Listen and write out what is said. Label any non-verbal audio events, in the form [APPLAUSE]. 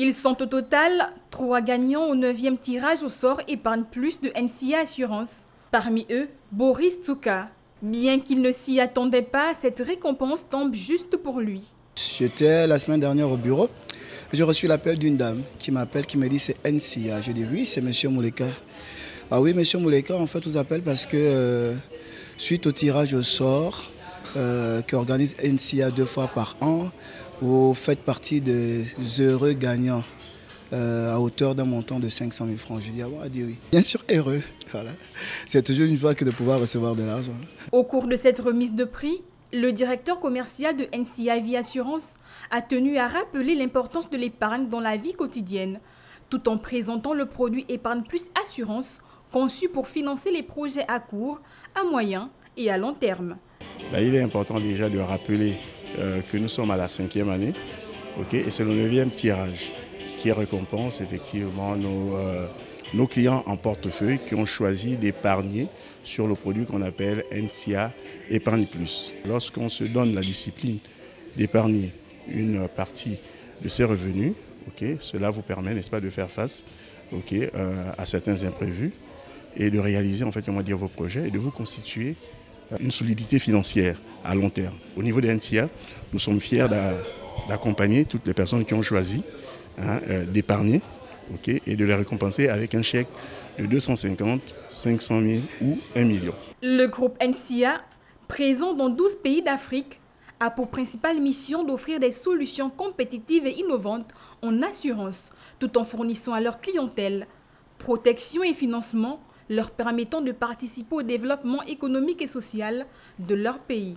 Ils sont au total trois gagnants au 9e tirage au sort épargne plus de NCA Assurance. Parmi eux, Boris Tsouka. Bien qu'il ne s'y attendait pas, cette récompense tombe juste pour lui. J'étais la semaine dernière au bureau. J'ai reçu l'appel d'une dame qui m'appelle, qui me dit c'est NCA. Je dis oui, c'est Monsieur Mouleka. Ah oui, Monsieur Mouleka, en fait, vous appelle parce que euh, suite au tirage au sort euh, qu'organise NCA deux fois par an, vous faites partie des heureux gagnants euh, à hauteur d'un montant de 500 000 francs. Je dis, ah bon, dit oui. Bien sûr, heureux. [LAUGHS] Voilà. C'est toujours une fois que de pouvoir recevoir de l'argent. Au cours de cette remise de prix, le directeur commercial de NCA Vie Assurance a tenu à rappeler l'importance de l'épargne dans la vie quotidienne, tout en présentant le produit Épargne Plus Assurance, conçu pour financer les projets à court, à moyen et à long terme. Ben, il est important déjà de rappeler euh, que nous sommes à la cinquième année, et c'est le neuvième tirage qui récompense effectivement nos, euh, nos clients en portefeuille qui ont choisi d'épargner sur le produit qu'on appelle NCA Épargne Plus. Lorsqu'on se donne la discipline d'épargner une partie de ses revenus, cela vous permet, n'est-ce pas, de faire face euh, à certains imprévus et de réaliser en fait, dire, vos projets et de vous constituer une solidité financière à long terme. Au niveau des NCA, nous sommes fiers d'accompagner toutes les personnes qui ont choisi hein, euh, d'épargner et de les récompenser avec un chèque de 250, 500 000 ou 1 million. Le groupe NCA, présent dans 12 pays d'Afrique, a pour principale mission d'offrir des solutions compétitives et innovantes en assurance, tout en fournissant à leur clientèle protection et financement leur permettant de participer au développement économique et social de leur pays.